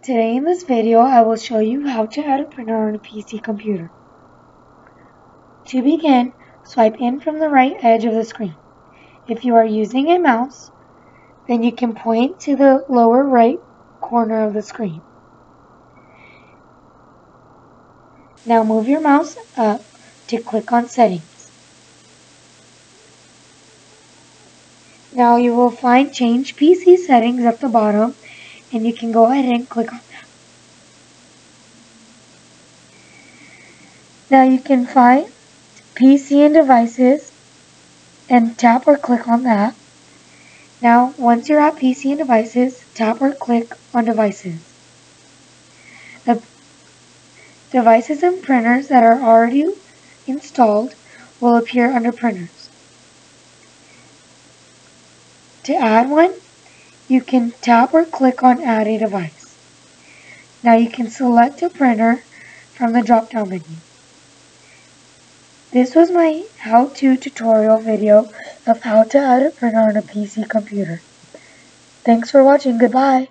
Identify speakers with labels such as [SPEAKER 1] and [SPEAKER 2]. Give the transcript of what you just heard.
[SPEAKER 1] Today in this video I will show you how to add a printer on a PC computer. To begin, swipe in from the right edge of the screen. If you are using a mouse, then you can point to the lower right corner of the screen. Now move your mouse up to click on settings. Now you will find change PC settings at the bottom and you can go ahead and click on that. Now you can find PC and devices and tap or click on that. Now once you're at PC and devices, tap or click on devices. The devices and printers that are already installed will appear under printers. To add one, you can tap or click on add a device. Now you can select a printer from the drop down menu. This was my how-to tutorial video of how to add a printer on a PC computer. Thanks for watching. Goodbye.